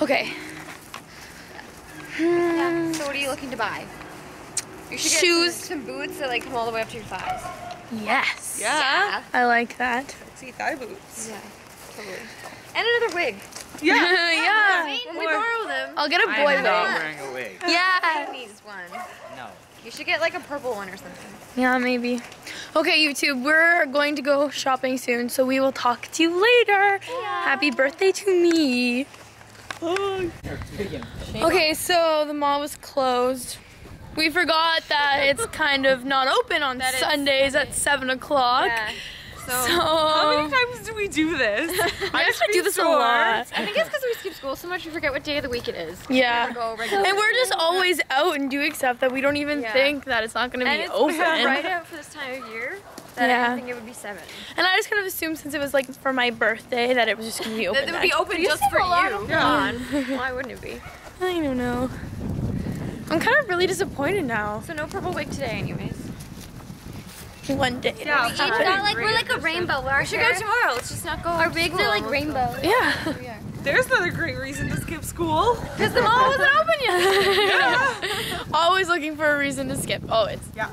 Okay. Yeah. So what are you looking to buy? You should get Shoes. Some, some boots that like come all the way up to your thighs. Yes. Yeah. I like that. See thigh boots. Yeah. Totally. And another wig. Yeah. yeah. When we borrow them, I'll get a boy am not wig. wearing a wig. Yeah. he needs one. No. You should get like a purple one or something. Yeah, maybe. Okay, YouTube, we're going to go shopping soon, so we will talk to you later. Yeah. Happy birthday to me. Okay, so the mall was closed. We forgot that it's kind of not open on That Sundays at 7 o'clock. Yeah. So, So, How many times do we do this? I actually do this a lot. I think it's because we skip school so much we forget what day of the week it is. Yeah. We go. And we're just always out and doing stuff that we don't even Yeah. think that it's not going to and be it's open. right out for this time of year that Yeah. I think it would be seven. And I just kind of assumed since it was like for my birthday that it was just going to be open. That it would be that- open just for you. Yeah. Why wouldn't it be? I don't know. I'm kind of really disappointed now. So no purple wig today, anyways. One day. Yeah. it'll It's happen. not like we're like a rainbow. Our We should go tomorrow. Let's just not go. Our wigs are like rainbow. Yeah. There's another great reason to skip school. Because the mall wasn't open yet. Always looking for a reason to skip. Oh, Always. Yeah.